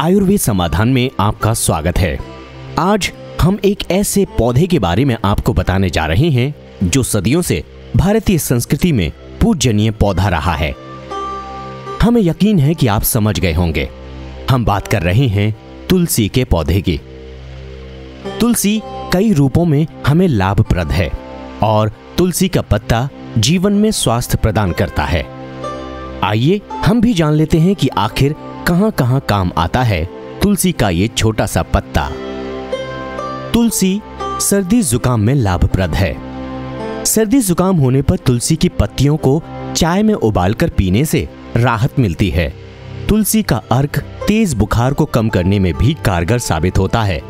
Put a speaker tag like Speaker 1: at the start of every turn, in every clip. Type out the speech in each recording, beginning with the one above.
Speaker 1: आयुर्वेद समाधान में आपका स्वागत है। आज हम एक ऐसे पौधे के बारे में आपको बताने जा रहे हैं, जो सदियों से भारतीय संस्कृति में पूजनीय पौधा रहा है। हमें यकीन है कि आप समझ गए होंगे। हम बात कर रहे हैं तुलसी के पौधे की। तुलसी कई रूपों में हमें लाभप्रद है और तुलसी का पत्ता जीवन में स्वास्थ्य प्रदान करता है। आइए, हम भी जान लेते हैं कि आखिर कहाँ कहाँ काम आता है। तुलसी का ये छोटा सा पत्ता। तुलसी सर्दी जुकाम में लाभप्रद है। सर्दी जुकाम होने पर तुलसी की पत्तियों को चाय में उबालकर पीने से राहत मिलती है। तुलसी का अर्क तेज बुखार को कम करने में भी कारगर साबित होता है।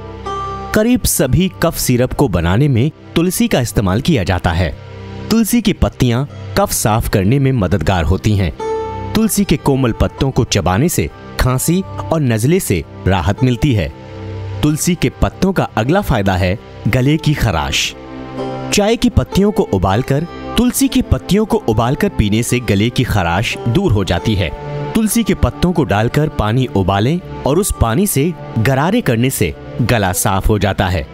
Speaker 1: करीब सभी कफ सिरप को बनाने में तुलसी का इस्तेमाल किया जाता है। तुलसी की पत्तियाँ कफ साफ़ करने में मददगार होती हैं। तुलसी के कोमल पत्तों को चबाने से खांसी और नजले से राहत मिलती है। तुलसी के पत्तों का अगला फ़ायदा है गले की खराश। चाय की पत्तियों को उबालकर, तुलसी की पत्तियों को उबालकर पीने से गले की खराश दूर हो जाती है। तुलसी के पत्तों को डालकर पानी उबालें और उस पानी से गरारे करने से गला साफ़ हो जाता है।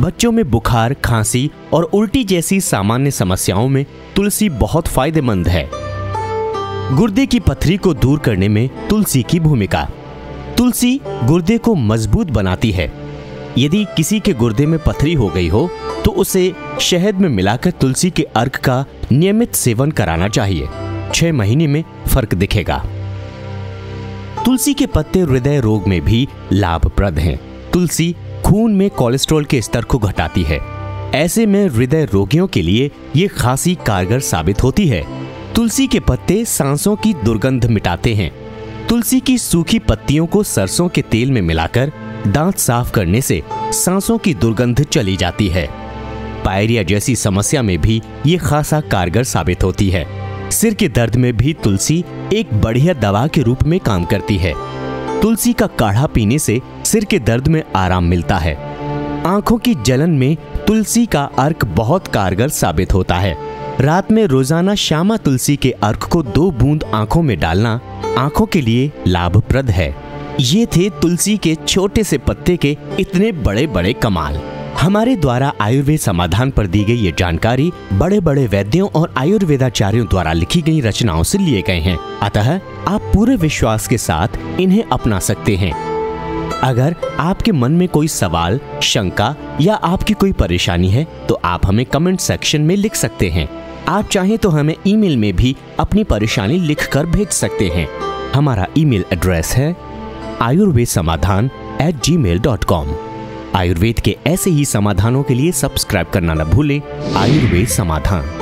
Speaker 1: बच्चों में बुखार, खांसी और उल्टी जैसी सामान्य समस्याओं में तुलसी बहुत फ़ायदेमंद है। गुर्दे की पथरी को दूर करने में तुलसी की भूमिका। तुलसी गुर्दे को मज़बूत बनाती है। यदि किसी के गुर्दे में पथरी हो गई हो तो उसे शहद में मिलाकर तुलसी के अर्क का नियमित सेवन कराना चाहिए। छह महीने में फ़र्क दिखेगा। तुलसी के पत्ते हृदय रोग में भी लाभप्रद हैं। तुलसी खून में कोलेस्ट्रॉल के स्तर को घटाती है। ऐसे में हृदय रोगियों के लिए ये खासी कारगर साबित होती है। तुलसी के पत्ते सांसों की दुर्गंध मिटाते हैं। तुलसी की सूखी पत्तियों को सरसों के तेल में मिलाकर दांत साफ़ करने से सांसों की दुर्गंध चली जाती है। पायरिया जैसी समस्या में भी ये खासा कारगर साबित होती है। सिर के दर्द में भी तुलसी एक बढ़िया दवा के रूप में काम करती है। तुलसी का काढ़ा पीने से सिर के दर्द में आराम मिलता है। आँखों की जलन में तुलसी का अर्क बहुत कारगर साबित होता है। रात में रोज़ाना श्यामा तुलसी के अर्क को दो बूंद आँखों में डालना आँखों के लिए लाभप्रद है। ये थे तुलसी के छोटे से पत्ते के इतने बड़े बड़े कमाल। हमारे द्वारा आयुर्वेद समाधान पर दी गई ये जानकारी बड़े बड़े वैद्यों और आयुर्वेदाचार्यों द्वारा लिखी गई रचनाओं से लिए गए हैं। अतः आप पूरे विश्वास के साथ इन्हें अपना सकते हैं। अगर आपके मन में कोई सवाल, शंका या आपकी कोई परेशानी है तो आप हमें कमेंट सेक्शन में लिख सकते हैं। आप चाहें तो हमें ईमेल में भी अपनी परेशानी लिखकर भेज सकते हैं। हमारा ईमेल एड्रेस है Ayurved Samadhan at Gmail dot com Ayurveda के ऐसे ही समाधानों के लिए सब्सक्राइब करना न भूलें। आयुर्वेद समाधान।